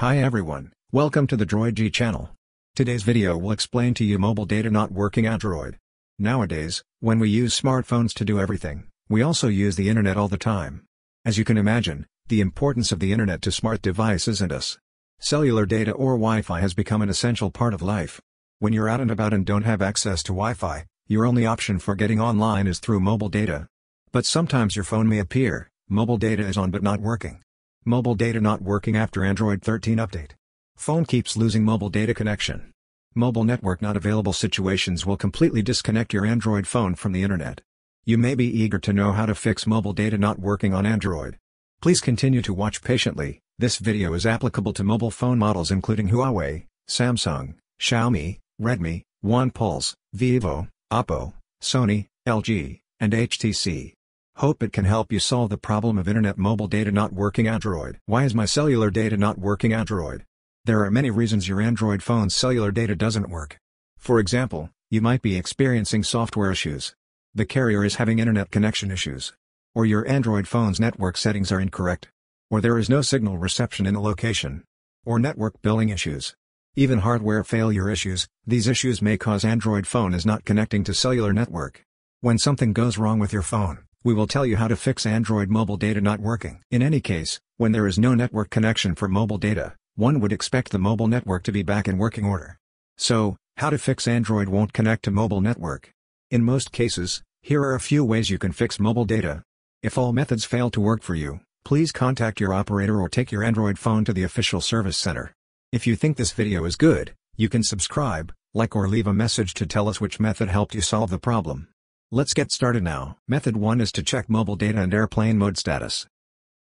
Hi everyone, welcome to the Droigy channel. Today's video will explain to you mobile data not working Android. Nowadays, when we use smartphones to do everything, we also use the internet all the time. As you can imagine, the importance of the internet to smart devices and us. Cellular data or Wi-Fi has become an essential part of life. When you're out and about and don't have access to Wi-Fi, your only option for getting online is through mobile data. But sometimes your phone may appear, mobile data is on but not working. Mobile data not working after Android 13 update. Phone keeps losing mobile data connection. Mobile network not available situations will completely disconnect your Android phone from the internet. You may be eager to know how to fix mobile data not working on Android. Please continue to watch patiently, this video is applicable to mobile phone models including Huawei, Samsung, Xiaomi, Redmi, OnePlus, Vivo, Oppo, Sony, LG, and HTC. Hope it can help you solve the problem of internet mobile data not working Android. Why is my cellular data not working Android? There are many reasons your Android phone's cellular data doesn't work. For example, you might be experiencing software issues. The carrier is having internet connection issues. Or your Android phone's network settings are incorrect. Or there is no signal reception in the location. Or network billing issues. Even hardware failure issues, these issues may cause Android phone is not connecting to cellular network. When something goes wrong with your phone, we will tell you how to fix Android mobile data not working. In any case, when there is no network connection for mobile data, one would expect the mobile network to be back in working order. So, how to fix Android won't connect to mobile network? In most cases, here are a few ways you can fix mobile data. If all methods fail to work for you, please contact your operator or take your Android phone to the official service center. If you think this video is good, you can subscribe, like or leave a message to tell us which method helped you solve the problem. Let's get started now. Method 1 is to check mobile data and airplane mode status.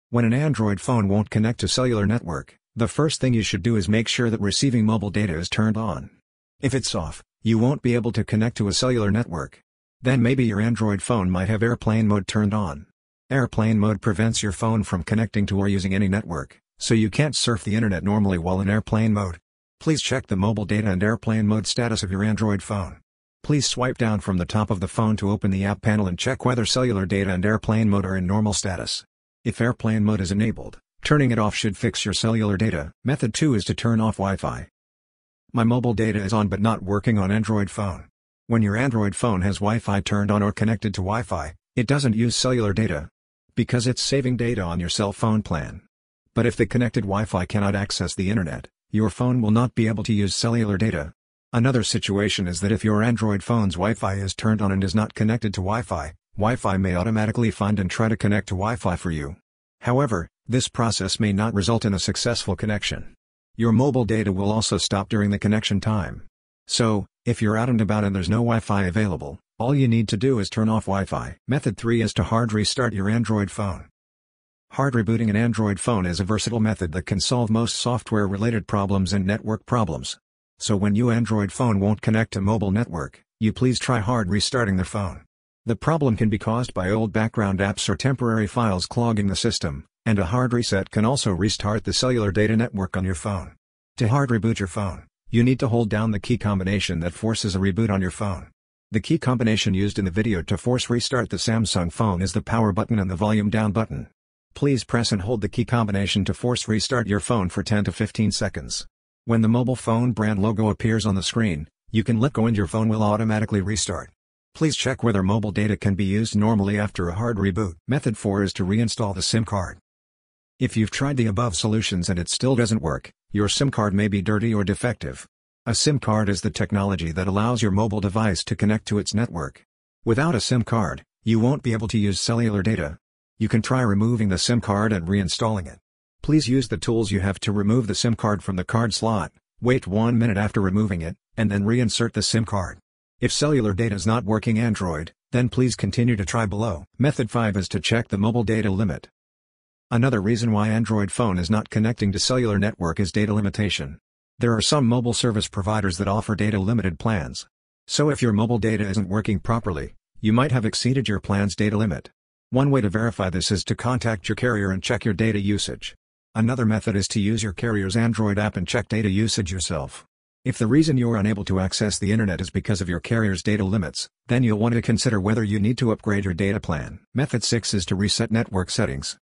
When an Android phone won't connect to cellular network, the first thing you should do is make sure that receiving mobile data is turned on. If it's off, you won't be able to connect to a cellular network. Then maybe your Android phone might have airplane mode turned on. Airplane mode prevents your phone from connecting to or using any network, so you can't surf the internet normally while in airplane mode. Please check the mobile data and airplane mode status of your Android phone. Please swipe down from the top of the phone to open the app panel and check whether cellular data and airplane mode are in normal status. If airplane mode is enabled, turning it off should fix your cellular data. Method 2 is to turn off Wi-Fi. My mobile data is on but not working on Android phone. When your Android phone has Wi-Fi turned on or connected to Wi-Fi, it doesn't use cellular data. Because it's saving data on your cell phone plan. But if the connected Wi-Fi cannot access the internet, your phone will not be able to use cellular data. Another situation is that if your Android phone's Wi-Fi is turned on and is not connected to Wi-Fi, Wi-Fi may automatically find and try to connect to Wi-Fi for you. However, this process may not result in a successful connection. Your mobile data will also stop during the connection time. So, if you're out and about and there's no Wi-Fi available, all you need to do is turn off Wi-Fi. Method 3 is to hard restart your Android phone. Hard rebooting an Android phone is a versatile method that can solve most software-related problems and network problems. So when your Android phone won't connect to mobile network, you please try hard restarting the phone. The problem can be caused by old background apps or temporary files clogging the system, and a hard reset can also restart the cellular data network on your phone. To hard reboot your phone, you need to hold down the key combination that forces a reboot on your phone. The key combination used in the video to force restart the Samsung phone is the power button and the volume down button. Please press and hold the key combination to force restart your phone for 10 to 15 seconds. When the mobile phone brand logo appears on the screen, you can let go and your phone will automatically restart. Please check whether mobile data can be used normally after a hard reboot. Method 4 is to reinstall the SIM card. If you've tried the above solutions and it still doesn't work, your SIM card may be dirty or defective. A SIM card is the technology that allows your mobile device to connect to its network. Without a SIM card, you won't be able to use cellular data. You can try removing the SIM card and reinstalling it. Please use the tools you have to remove the SIM card from the card slot, wait one minute after removing it, and then reinsert the SIM card. If cellular data is not working Android, then please continue to try below. Method 5 is to check the mobile data limit. Another reason why Android phone is not connecting to cellular network is data limitation. There are some mobile service providers that offer data limited plans. So if your mobile data isn't working properly, you might have exceeded your plan's data limit. One way to verify this is to contact your carrier and check your data usage. Another method is to use your carrier's Android app and check data usage yourself. If the reason you're unable to access the internet is because of your carrier's data limits, then you'll want to consider whether you need to upgrade your data plan. Method 6 is to reset network settings.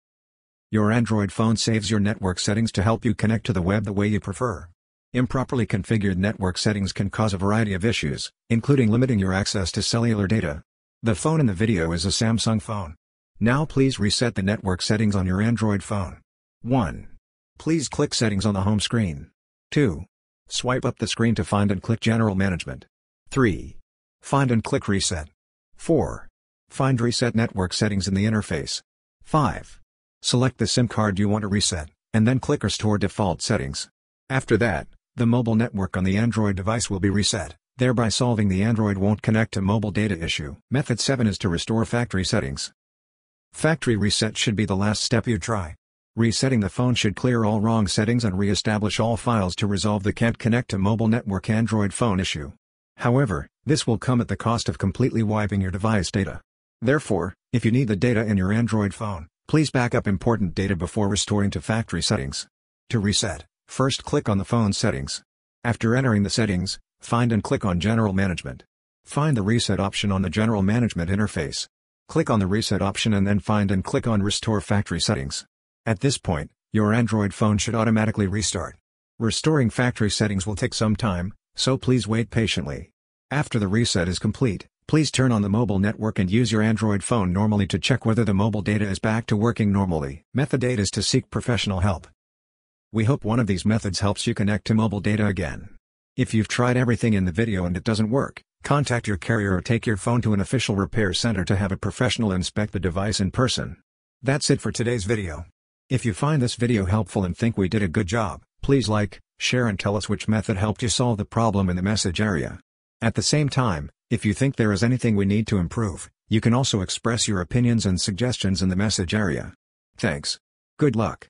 Your Android phone saves your network settings to help you connect to the web the way you prefer. Improperly configured network settings can cause a variety of issues, including limiting your access to cellular data. The phone in the video is a Samsung phone. Now please reset the network settings on your Android phone. 1. Please click Settings on the home screen. 2. Swipe up the screen to find and click General Management. 3. Find and click Reset. 4. Find Reset Network Settings in the interface. 5. Select the SIM card you want to reset, and then click Restore Default Settings. After that, the mobile network on the Android device will be reset, thereby solving the Android won't connect to mobile data issue. Method 7 is to restore factory settings. Factory reset should be the last step you try. Resetting the phone should clear all wrong settings and re-establish all files to resolve the can't connect to mobile network Android phone issue. However, this will come at the cost of completely wiping your device data. Therefore, if you need the data in your Android phone, please back up important data before restoring to factory settings. To reset, First click on the phone settings. After entering the settings, find and click on General Management. Find the Reset option on the General Management interface. Click on the Reset option and then find and click on Restore Factory Settings. At this point, your Android phone should automatically restart. Restoring factory settings will take some time, so please wait patiently. After the reset is complete, please turn on the mobile network and use your Android phone normally to check whether the mobile data is back to working normally. Method 8 is to seek professional help. We hope one of these methods helps you connect to mobile data again. If you've tried everything in the video and it doesn't work, contact your carrier or take your phone to an official repair center to have a professional inspect the device in person. That's it for today's video. If you find this video helpful and think we did a good job, please like, share and tell us which method helped you solve the problem in the message area. At the same time, if you think there is anything we need to improve, you can also express your opinions and suggestions in the message area. Thanks. Good luck.